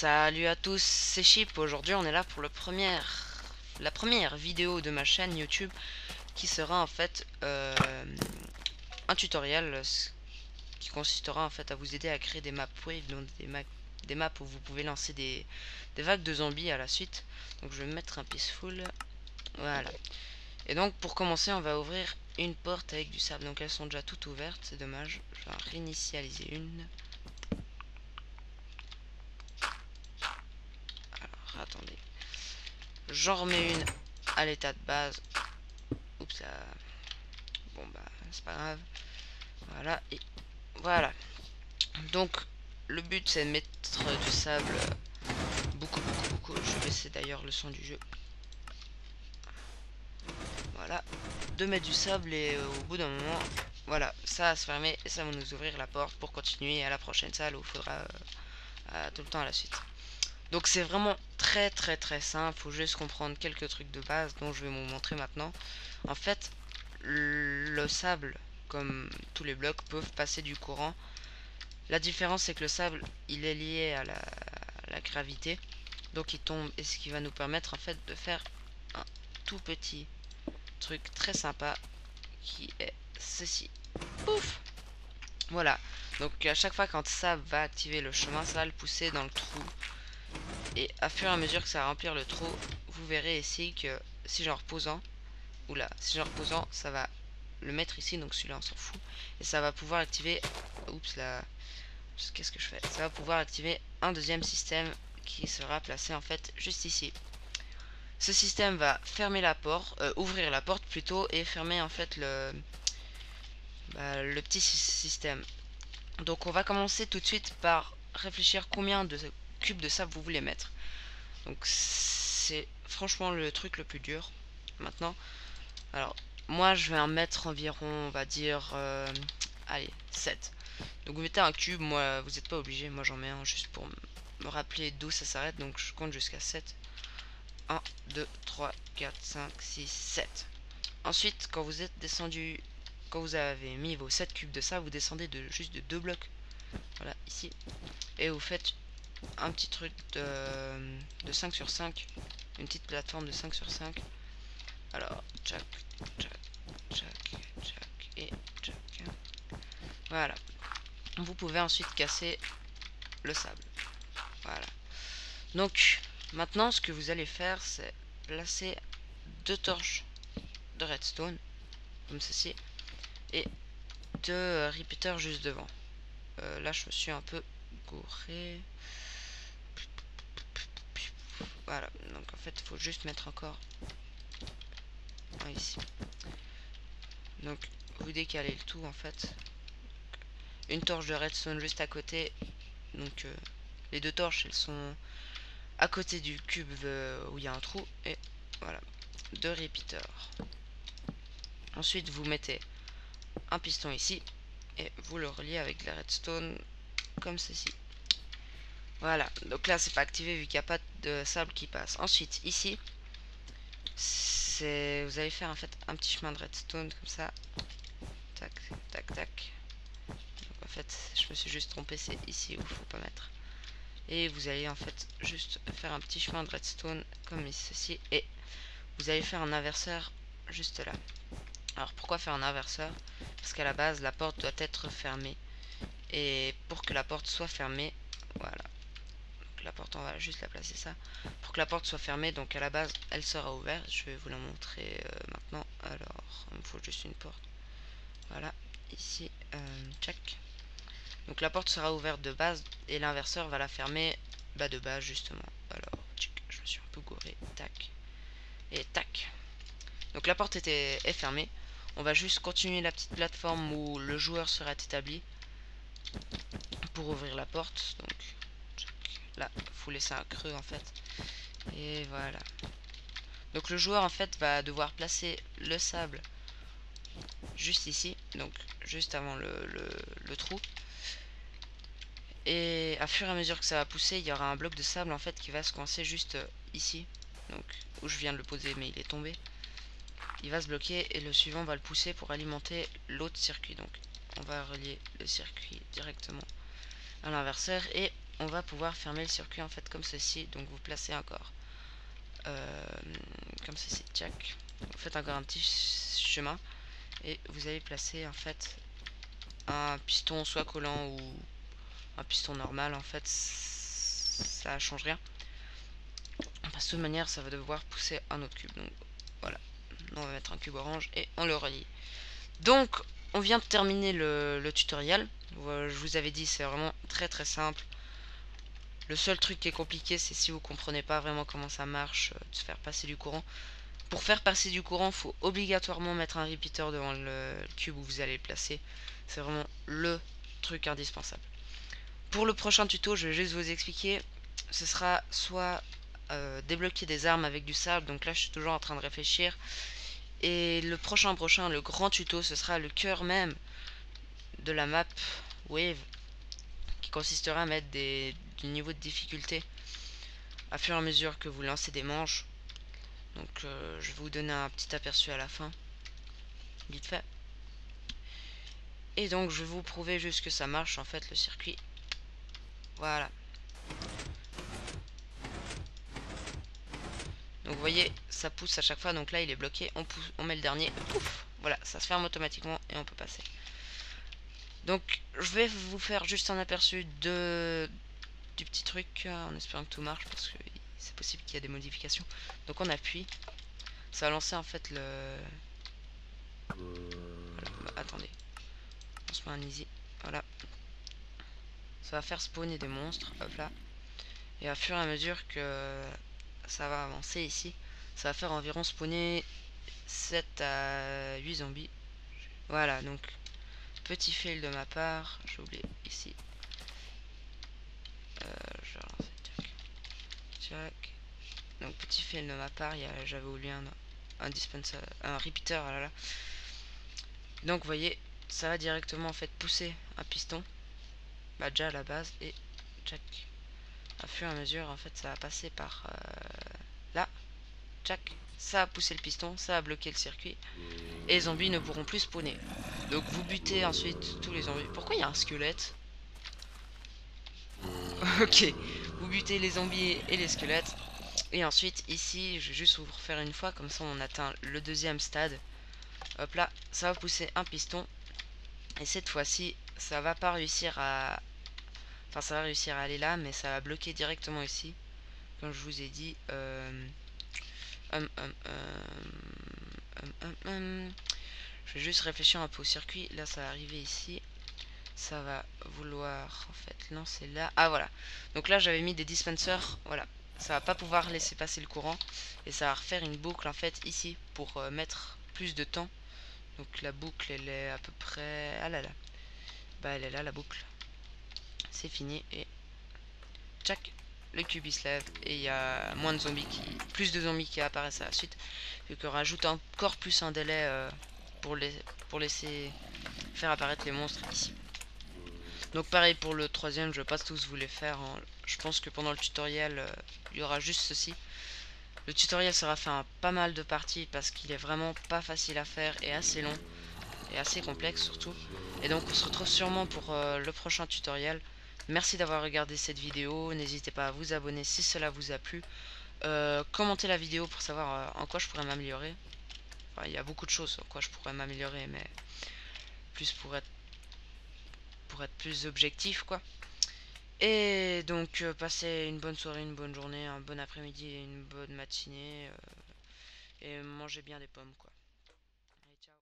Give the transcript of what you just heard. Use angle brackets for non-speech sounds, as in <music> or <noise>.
Salut à tous, c'est Chip. Aujourd'hui, on est là pour le la première vidéo de ma chaîne YouTube qui sera en fait euh, un tutoriel qui consistera en fait à vous aider à créer des maps wave, donc des, des maps où vous pouvez lancer des, des, vagues de zombies à la suite. Donc je vais mettre un peaceful. Voilà. Et donc pour commencer, on va ouvrir une porte avec du sable. Donc elles sont déjà toutes ouvertes, c'est dommage. Je vais réinitialiser une. attendez. J'en remets une à l'état de base. Oups, ça... Bon, bah, c'est pas grave. Voilà, et voilà. Donc, le but, c'est de mettre du sable beaucoup, beaucoup, beaucoup. Je vais baisser d'ailleurs le son du jeu. Voilà. De mettre du sable et euh, au bout d'un moment, voilà, ça va se fermer et ça va nous ouvrir la porte pour continuer à la prochaine salle où il faudra euh, tout le temps à la suite. Donc c'est vraiment très très très simple, faut juste comprendre quelques trucs de base dont je vais vous montrer maintenant. En fait, le sable, comme tous les blocs, peuvent passer du courant. La différence c'est que le sable, il est lié à la, gravité. Donc il tombe et ce qui va nous permettre en fait de faire un tout petit truc très sympa qui est ceci. Pouf Voilà. Donc à chaque fois quand ça va activer le chemin, ça va le pousser dans le trou et à fur et à mesure que ça va remplir le trou, vous verrez ici que si j'en reposant, oula, si j'en reposant, ça va le mettre ici, donc celui-là on s'en fout. Et ça va pouvoir activer, oups là, qu'est-ce que je fais? Ça va pouvoir activer un deuxième système qui sera placé en fait juste ici. Ce système va fermer la porte, euh, ouvrir la porte plutôt, et fermer en fait le, bah, le petit système. Donc on va commencer tout de suite par réfléchir combien de cube de sable vous voulez mettre. Donc c'est franchement le truc le plus dur. Maintenant, alors moi je vais en mettre environ, on va dire, euh, allez, 7. Donc vous mettez un cube, moi vous n'êtes pas obligé, moi j'en mets un juste pour me rappeler d'où ça s'arrête. Donc je compte jusqu'à 7. 1, 2, 3, 4, 5, 6, 7. Ensuite, quand vous êtes descendu, quand vous avez mis vos 7 cubes de sable, vous descendez de juste de 2 blocs. Voilà, ici. Et vous faites un petit truc de, de 5 sur 5 une petite plateforme de 5 sur 5 alors jack jack jack jack et jack. Voilà. Vous pouvez ensuite casser le sable. Voilà. Donc maintenant ce que vous allez faire c'est placer deux torches de redstone comme ceci et deux repeaters juste devant. Là je me suis un peu gouré voilà, donc en fait, il faut juste mettre encore ici. Donc, vous décalez le tout en fait. Une torche de redstone juste à côté. Donc, euh, les deux torches, elles sont à côté du cube euh, où il y a un trou. Et voilà, deux repeaters. Ensuite, vous mettez un piston ici. Et vous le reliez avec la redstone comme ceci. Voilà, donc là c'est pas activé vu qu'il n'y a pas de sable qui passe. Ensuite, ici, vous allez faire en fait un petit chemin de redstone comme ça. Tac, tac, tac. En fait, je me suis juste trompé, c'est ici où il faut pas mettre. Et vous allez en fait juste faire un petit chemin de redstone comme ceci. Et vous allez faire un inverseur juste là. Alors pourquoi faire un inverseur? Parce qu'à la base, la porte doit être fermée. Et pour que la porte soit fermée, voilà, la porte, on va juste la placer ça. Pour que la porte soit fermée, donc à la base, elle sera ouverte. Je vais vous la montrer euh, maintenant. Alors, il me faut juste une porte. Voilà, ici, euh, check. Donc la porte sera ouverte de base et l'inverseur va la fermer bas de base justement. Alors, je me suis un peu gouré. Tac. Et tac. Donc la porte était, est fermée. On va juste continuer la petite plateforme où le joueur sera établi pour ouvrir la porte. Donc là faut laisser un creux en fait. Et voilà. Donc le joueur en fait va devoir placer le sable juste ici donc juste avant le, trou. Et à fur et à mesure que ça va pousser il y aura un bloc de sable en fait qui va se coincer juste ici. Donc où je viens de le poser mais il est tombé. Il va se bloquer et le suivant va le pousser pour alimenter l'autre circuit. Donc on va relier le circuit directement à l'inverseur et on va pouvoir fermer le circuit en fait comme ceci. Donc vous placez encore euh, comme ceci. Check. Vous faites encore un petit chemin. Et vous allez placer en fait un piston soit collant ou un piston normal en fait. Ça change rien. De toute manière ça va devoir pousser un autre cube. Donc voilà. On va mettre un cube orange et on le relie. Donc on vient de terminer le, tutoriel. Je vous avais dit c'est vraiment très très simple le seul truc qui est compliqué c'est si vous comprenez pas vraiment comment ça marche euh, de se faire passer du courant pour faire passer du courant, faut obligatoirement mettre un repeater devant le cube où vous allez le placer. C'est vraiment le truc indispensable. Pour le prochain tuto, je vais juste vous expliquer. Ce sera soit euh, débloquer des armes avec du sable. Donc là, je suis toujours en train de réfléchir. Et le prochain prochain, le grand tuto, ce sera le cœur même de la map Wave. Qui consistera à mettre des, du niveau de difficulté à fur et à mesure que vous lancez des manches donc euh, je vais vous donner un petit aperçu à la fin. Vite fait. Et donc je vais vous prouver juste que ça marche en fait le circuit. Voilà. Donc vous voyez, ça pousse à chaque fois. Donc là il est bloqué. On, pousse, on met le dernier. Voilà, ça se ferme automatiquement et on peut passer. Donc je vais vous faire juste un aperçu de du petit truc en espérant que tout marche parce que c'est possible qu'il y ait des modifications. Donc on appuie. Ça va lancer en fait le... Bah, attendez. On se met un easy. Voilà. Ça va faire spawner des monstres. Hop là. Et à fur et à mesure que ça va avancer ici, ça va faire environ spawner 7 à 8 zombies. Voilà, donc petit fail de ma part. J'ai oublié ici. Je vais donc petit fail de ma part, j'avais oublié un, un dispenser, un repeater, ah Donc vous voyez, ça va directement en fait pousser un piston. Bah déjà à la base et check. À fur et à mesure en fait ça va passer par euh, là. Check. Ça a poussé le piston, ça a bloqué le circuit. Et les zombies ne pourront plus spawner. Donc vous butez ensuite tous les zombies. Pourquoi il y a un squelette? <laughs> Ok, vous butez les zombies et les squelettes. Et ensuite, ici, je vais juste vous refaire une fois, comme ça on atteint le deuxième stade. Hop là, ça va pousser un piston. Et cette fois-ci, ça va pas réussir à... Enfin, ça va réussir à aller là, mais ça va bloquer directement ici. Comme je vous ai dit. Euh... Hum, hum, hum, je vais juste réfléchir un peu au circuit. Là, ça va arriver ici ça va vouloir en fait lancer là. Ah voilà. Donc là j'avais mis des dispensers. Voilà. Ça va pas pouvoir laisser passer le courant. Et ça va refaire une boucle en fait ici pour euh, mettre plus de temps. Donc la boucle elle est à peu près... Ah là là. Bah elle est là la boucle. C'est fini et... Tchac le cube il se lève et il y a moins de zombies qui... Plus de zombies qui apparaissent à la suite. Vu qu'on rajoute encore plus un délai euh, pour, laisser faire apparaître les monstres ici. Donc pareil pour le troisième, je vais pas tous vous les faire. Hein. Je pense que pendant le tutoriel, euh, il y aura juste ceci. Le tutoriel sera fait en pas mal de parties parce qu'il est vraiment pas facile à faire et assez long. Et assez complexe surtout. Et donc on se retrouve sûrement pour euh, le prochain tutoriel. Merci d'avoir regardé cette vidéo. N'hésitez pas à vous abonner si cela vous a plu. Euh, commentez la vidéo pour savoir en quoi je pourrais m'améliorer. il y a beaucoup de choses en quoi je pourrais m'améliorer, mais plus pour être être plus objectif quoi. Et donc euh, passez une bonne soirée, une bonne journée, un bon après-midi une bonne matinée. Euh, et mangez bien des pommes quoi.